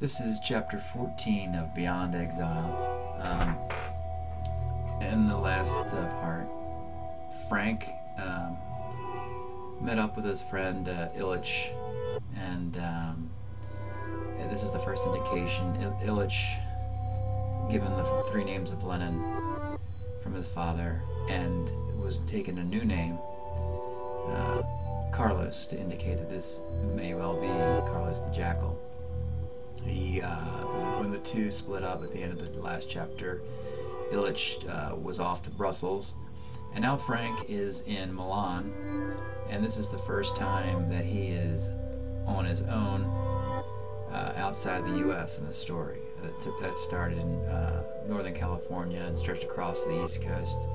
This is chapter 14 of Beyond Exile. Um, in the last uh, part, Frank um, met up with his friend uh, Illich, and um, this is the first indication. Il- Illich, given the three names of Lenin from his father, and was taken a new name, uh, Carlos, to indicate that this may well be Carlos the Jackal. He, uh, when the two split up at the end of the last chapter, Illich uh, was off to Brussels, and now Frank is in Milan, and this is the first time that he is on his own uh, outside the U.S. in the story. That, took, that started in uh, Northern California and stretched across the East Coast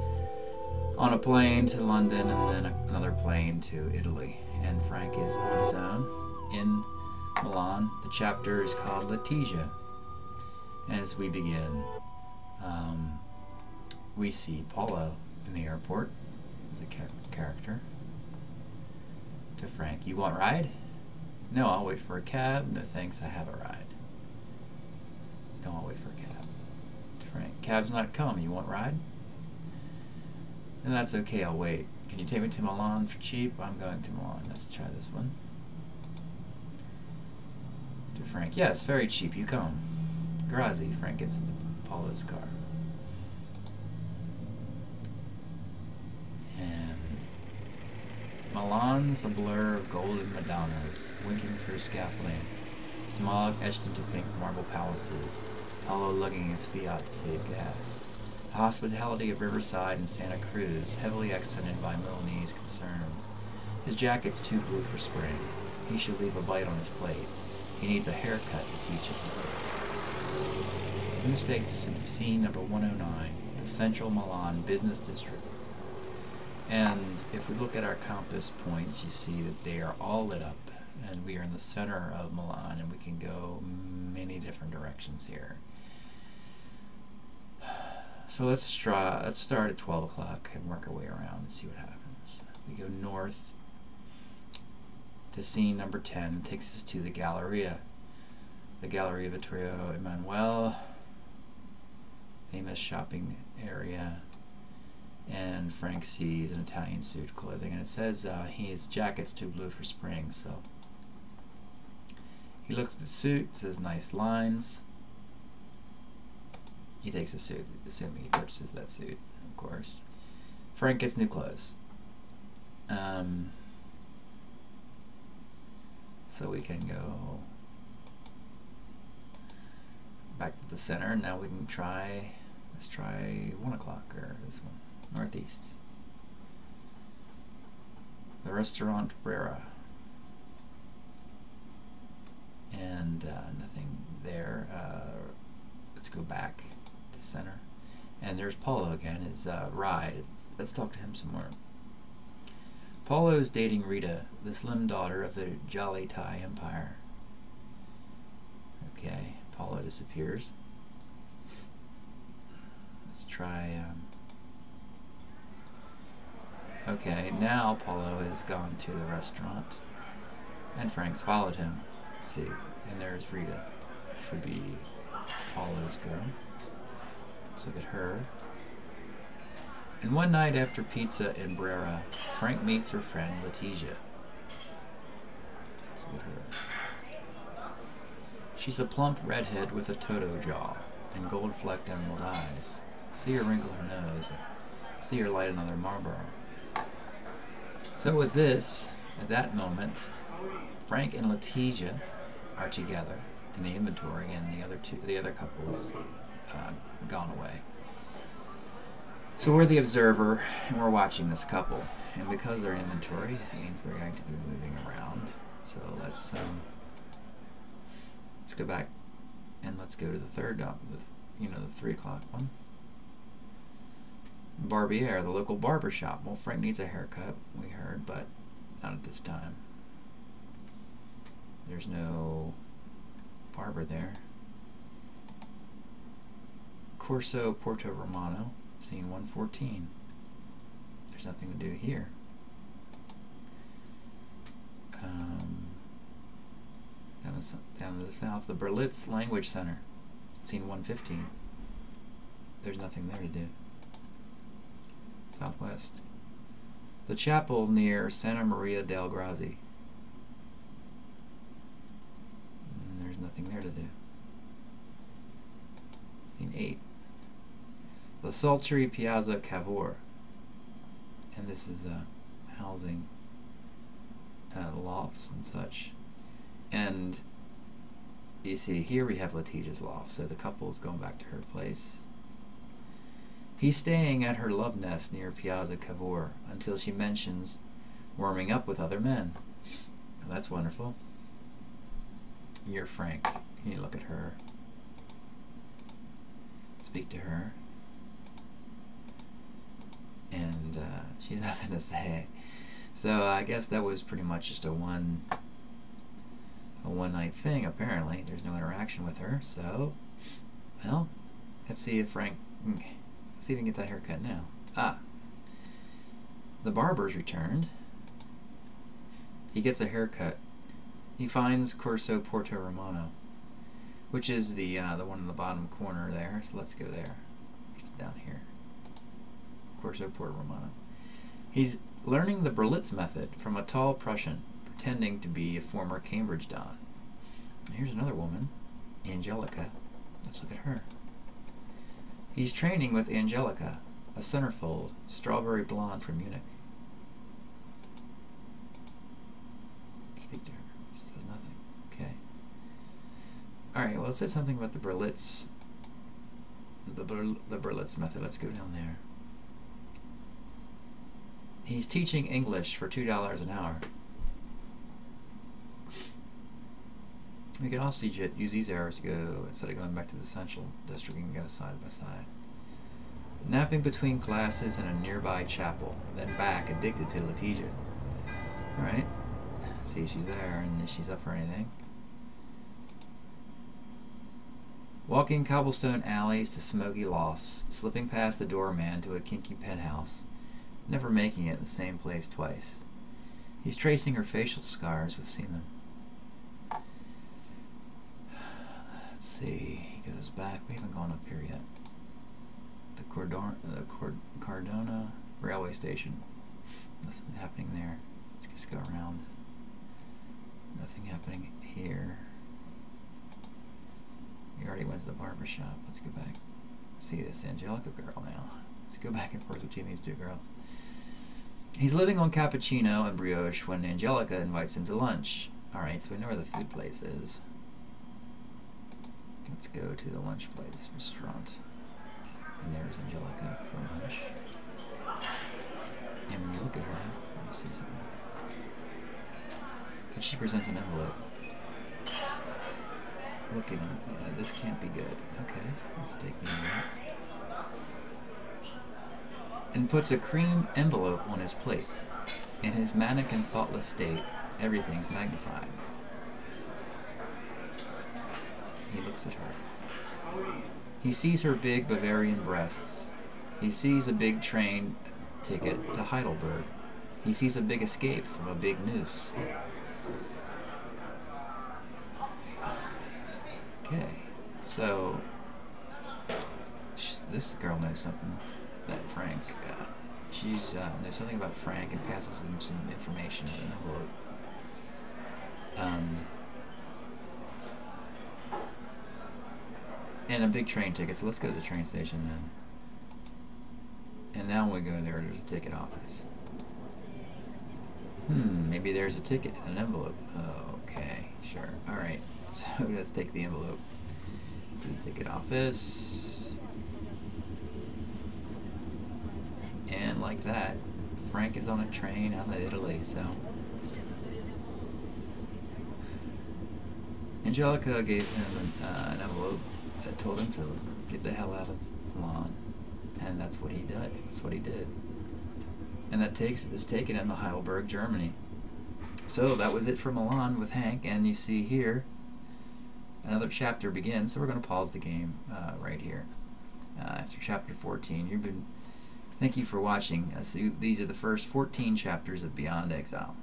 on a plane to London and then another plane to Italy. And Frank is on his own in Milan. The chapter is called Letizia. As we begin, um, we see Paulo in the airport as a char- character. To Frank, you want a ride? No, I'll wait for a cab. No thanks, I have a ride. No, I'll wait for a cab. To Frank, cab's not come. You want ride? And that's okay, I'll wait. Can you take me to Milan for cheap? I'm going to Milan. Let's try this one. Frank, yes, very cheap. You come. Grazi. Frank gets into Paulo's car. And Milan's a blur of golden Madonnas winking through scaffolding. Smog etched into pink marble palaces. Paulo lugging his Fiat to save gas. The hospitality of Riverside and Santa Cruz, heavily accented by Milanese concerns. His jacket's too blue for spring. He should leave a bite on his plate. He needs a haircut to teach it the this takes us into scene number 109, the central Milan business district. And if we look at our compass points, you see that they are all lit up, and we are in the center of Milan, and we can go many different directions here. So let's try. Let's start at 12 o'clock and work our way around and see what happens. We go north to scene number 10. It takes us to the Galleria. The Galleria Vittorio Emanuele, famous shopping area. And Frank sees an Italian suit clothing, and it says uh, his jacket's too blue for spring. So he looks at the suit, says nice lines. He takes the suit, assuming he purchases that suit, of course. Frank gets new clothes. Um, so we can go back to the center. And now we can try, let's try 1 o'clock, or this one, northeast. The restaurant Brera. And uh, nothing there. Uh, let's go back to center. And there's Paulo again, his uh, ride. Let's talk to him some more. Paulo is dating Rita, the slim daughter of the Jolly Thai Empire. Okay, Paulo disappears. Let's try. Um, okay, now Paulo has gone to the restaurant, and Frank's followed him. Let's see, and there's Rita, which would be Paulo's girl. Let's look at her. And one night after pizza in Brera, Frank meets her friend her. She's a plump redhead with a Toto jaw and gold-flecked emerald eyes. See her wrinkle her nose. See her light another Marlboro. So with this, at that moment, Frank and Letizia are together in the inventory, and the other two, the other couple is uh, gone away. So we're the observer, and we're watching this couple. And because they're in inventory, that means they're going to be moving around. So let's um, let's go back and let's go to the third, uh, the, you know, the three o'clock one. Barbier, the local barber shop. Well, Frank needs a haircut, we heard, but not at this time. There's no barber there. Corso Porto Romano, scene 114. There's nothing to do here. Um, down, the, down to the south. The Berlitz Language Center, scene 115. There's nothing there to do. Southwest. The chapel near Santa Maria del Grazi. Mm, there's nothing there to do. Scene 8. The sultry Piazza Cavour. And this is uh, housing uh, lofts and such. And you see, here we have Letizia's loft, so the couple is going back to her place. He's staying at her love nest near Piazza Cavour until she mentions warming up with other men. That's wonderful. You're Frank. You look at her. Speak to her. And uh, she's nothing to say. So I guess that was pretty much just a one a one night thing apparently. There's no interaction with her, so well, let's see if Frank let's see if we can get that haircut now. Ah. The barber's returned. He gets a haircut. He finds Corso Porto Romano, which is the uh, the one in the bottom corner there. So let's go there, just down here. Corso Porto Romano. He's learning the Berlitz method from a tall Prussian pretending to be a former Cambridge Don. Here's another woman, Angelika. Let's look at her. He's training with Angelika, a centerfold, strawberry blonde from Munich. Speak to her. She says nothing. Okay. Alright, well, it said something about the Berlitz. The, Ber the Berlitz method. Let's go down there. He's teaching English for $2 an hour. We can also use these arrows to go, instead of going back to the central district, we can go side by side. Napping between classes in a nearby chapel, then back, addicted to Letizia. Alright, see if she's there and if she's up for anything. Walking cobblestone alleys to smoky lofts, slipping past the doorman to a kinky penthouse never making it in the same place twice. He's tracing her facial scars with semen. Let's see. He goes back. We haven't gone up here yet. The, Cordon the Cord Cardona railway station. Nothing happening there. Let's just go around. Nothing happening here. We already went to the barber shop. Let's go back. See this Angelika girl now. Let's go back and forth between these two girls. He's living on cappuccino and brioche when Angelika invites him to lunch. Alright, so we know where the food place is. Let's go to the lunch place, restaurant. And there's Angelika for lunch. And when you look at her, you see something. But she presents an envelope. Look at him. Yeah, uh, this can't be good. Okay, let's take the envelope and puts a cream envelope on his plate. In his manic and thoughtless state, everything's magnified. He looks at her. He sees her big Bavarian breasts. He sees a big train ticket to Heidelberg. He sees a big escape from a big noose. Okay, so this girl knows something that Frank she's uh, there's something about Frank and passes him some information in an envelope. Um, and a big train ticket. So let's go to the train station then. And now when we go in there, there's a ticket office. Hmm, maybe there's a ticket in an envelope. Oh, okay, sure. All right, so let's take the envelope to the ticket office. And like that, Frank is on a train out of Italy, so. Angelika gave him an, uh, an envelope that told him to get the hell out of Milan. And that's what he did. That's what he did. And that takes is taken him to Heidelberg, Germany. So that was it for Milan with Hank, and you see here another chapter begins. So we're going to pause the game uh, right here. Uh, after chapter 14, you've been Thank you for watching. these are the first 14 chapters of Beyond Exile.